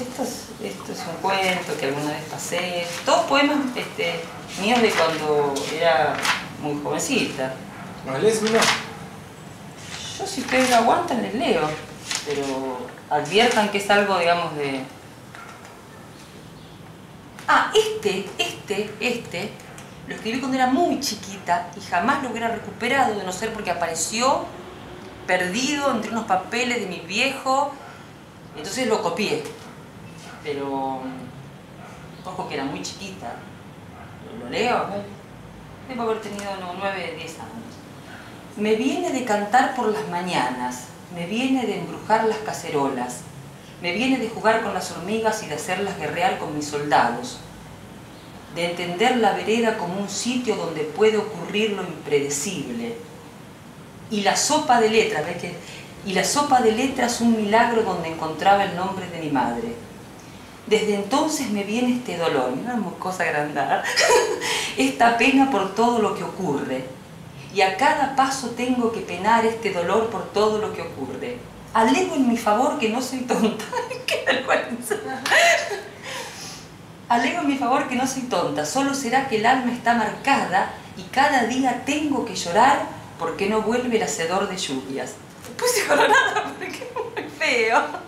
Esto es, esto es un cuento que alguna vez pasé. Todos poemas este, míos de cuando era muy jovencita. ¿No lees uno? Yo si ustedes lo aguantan les leo, pero adviertan que es algo, digamos, de... Ah, este, este, este, lo escribí cuando era muy chiquita y jamás lo hubiera recuperado de no ser porque apareció perdido entre unos papeles de mi viejo. Entonces lo copié. Pero, ojo que era muy chiquita. Lo leo, debo haber tenido 9, 10 años. Me viene de cantar por las mañanas, me viene de embrujar las cacerolas, me viene de jugar con las hormigas y de hacerlas guerrear con mis soldados, de entender la vereda como un sitio donde puede ocurrir lo impredecible. Y la sopa de letras, ¿ves que? Y la sopa de letras un milagro donde encontraba el nombre de mi madre. Desde entonces me viene este dolor, mira cosa agrandada, esta pena por todo lo que ocurre, y a cada paso tengo que penar este dolor por todo lo que ocurre. Alego en mi favor que no soy tonta. ¡Qué vergüenza! Alego en mi favor que no soy tonta, solo será que el alma está marcada y cada día tengo que llorar porque no vuelve el hacedor de lluvias. Puse colorada porque es muy feo.